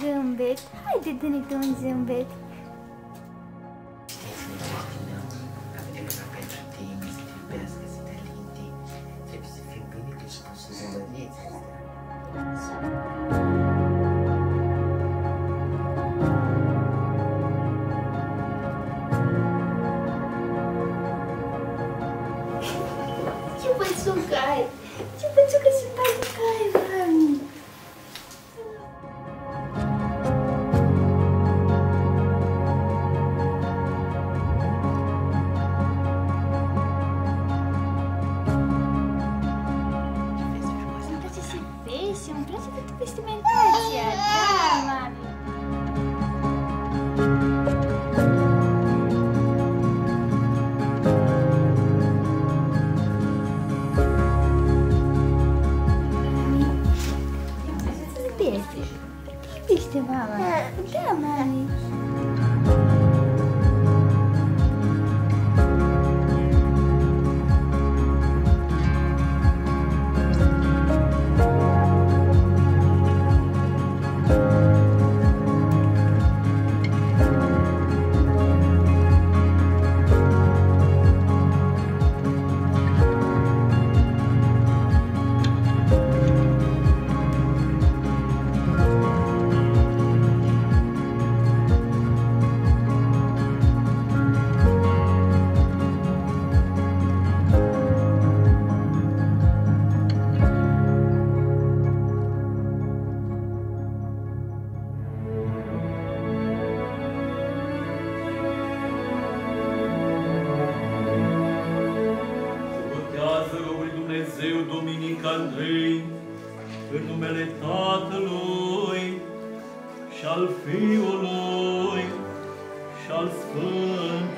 zâmbet. Haide, dă-ne un zâmbet. っきてばば。じゃあ、まあ。Cuvântează-L lui Dumnezeu Duminica Andrei, în numele Tatălui și al Fiului și al Sfântului.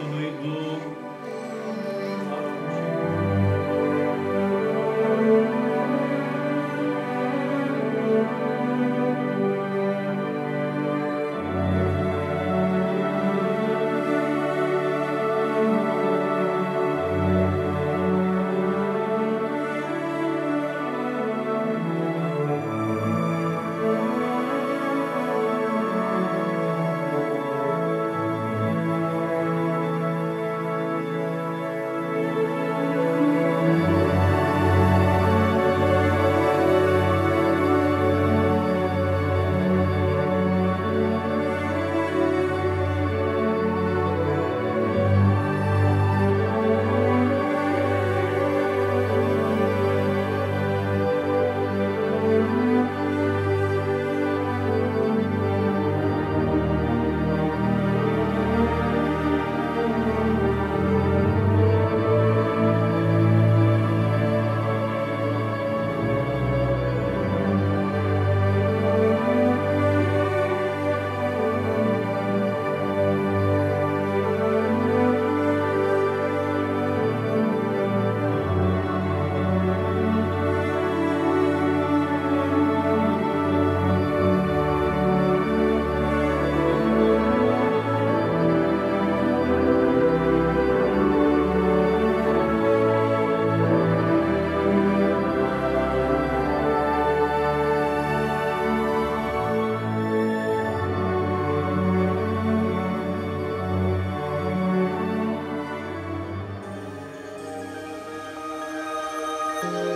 Bye.